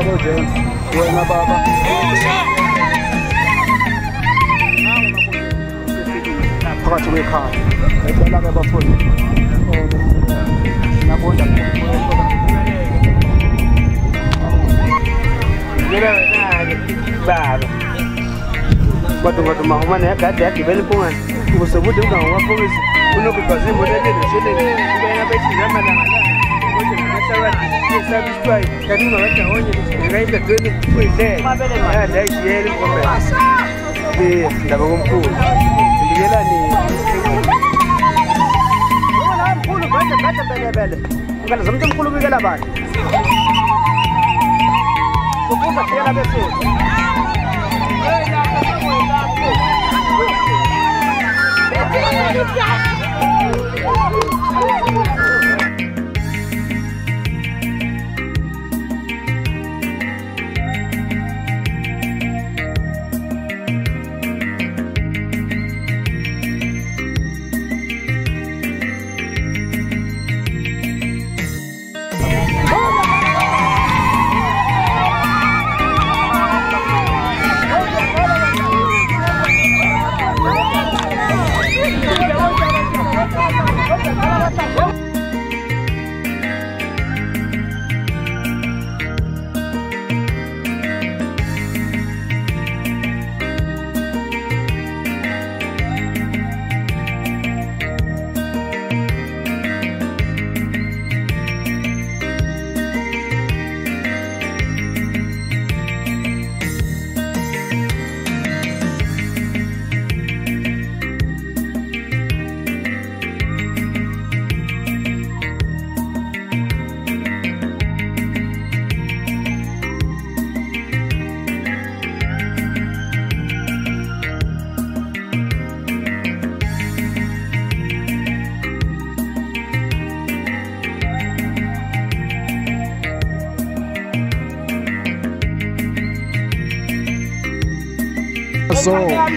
honorable james wena baba. Phakathi kwekhaya ecela ke bafundi oh, nabonda baba kodwa kodwa mahumane yagade yagibela impungane ubusobude ungangowaphokisi unokubhaza imoto ebendishileni ubena bethinamalangalaa kodwa namahlawana esabisitwayo kaningawajahonye kanti ungakadawonye ngayindadweni uyidlela yadayishiyela inkombe ndaba komkhulu ndibikela nini mkhulu bade bade belebele ngale zomuntu omkhulu ubikela bantu ukuza fiyela besuku soul.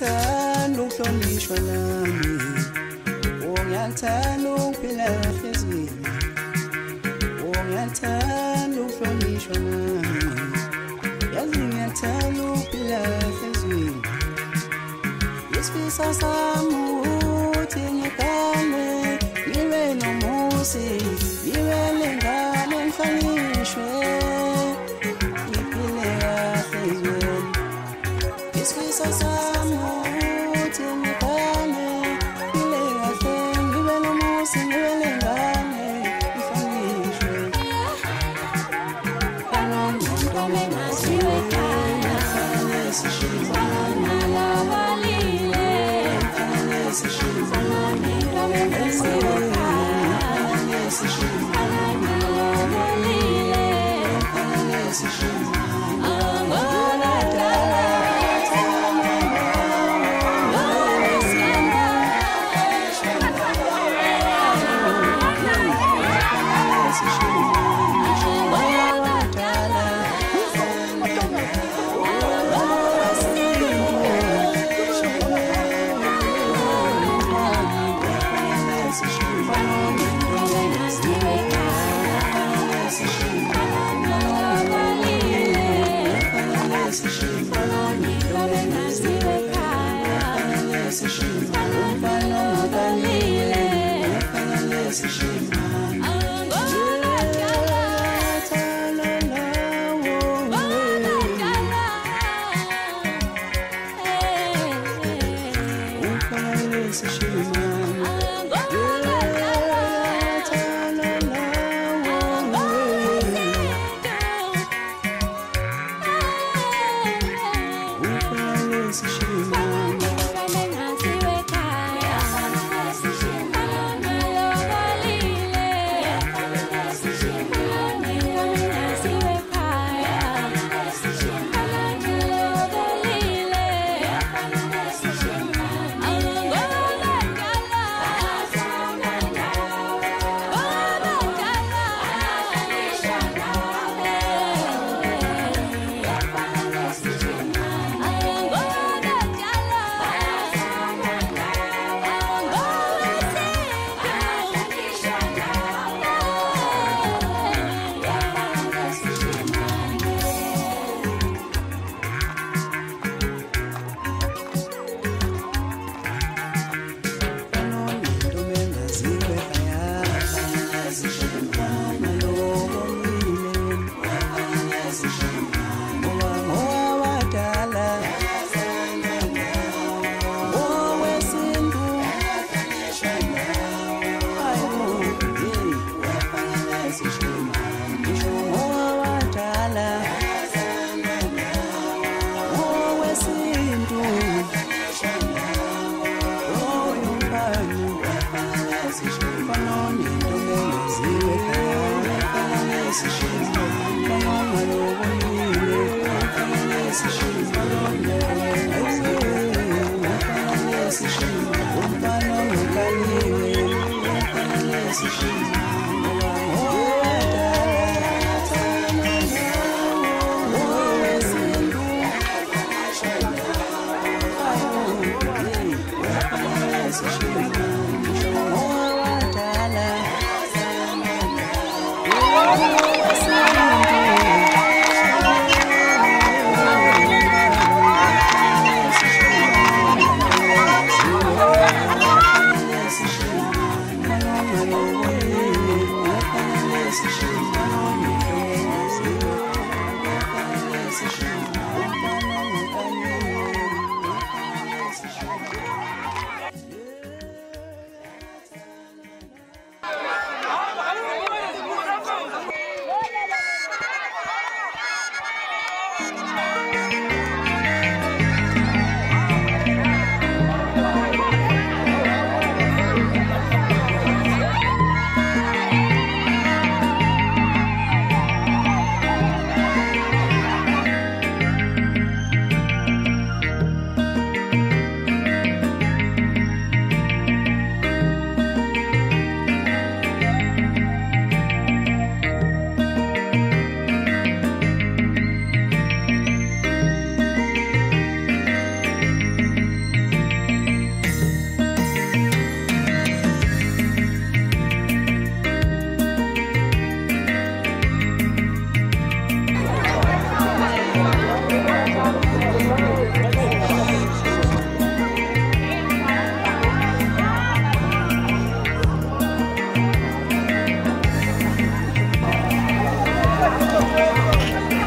uyangathanda ukuhlonishwa nami. Oh, uyangathanda ukuphila kahle ezweni uyangathanda oh, ukuhlonishwa nami. Yazi ngiyathanda ukuphila isifisa sami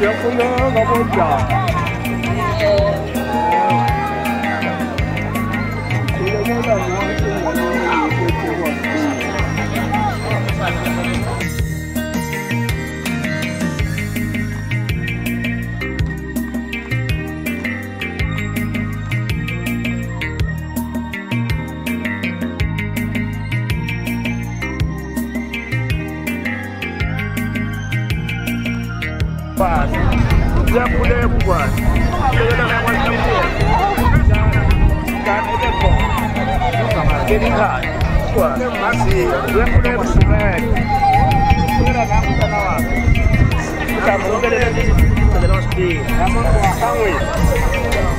小朋友我不能讲 siyakhuleka ukwazi lekela kakwasambuya ngane ebe khona ungamakeli ikhaya kwazi uyakhuleka usimele ula nami umntana wakhe utamukele ngicela usidinga namangwahangweni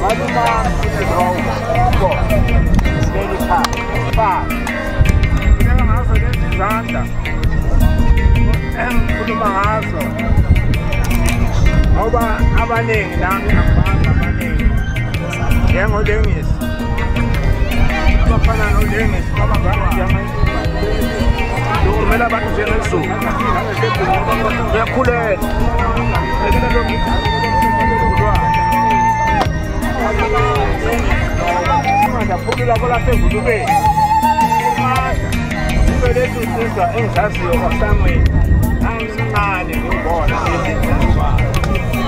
maluma isidrauma ko sibeli ikhaya basi funeka ngazo lezi izandla engikhuluma aba abaningi nami angibazi abaningi njengolengisi abafana nolengisi kumele abantu njengesuku ngiyakhulela ndaphukile kolasengulubeni umandla ubeletusiza engizaziyo kwasamweni angincane ngimbona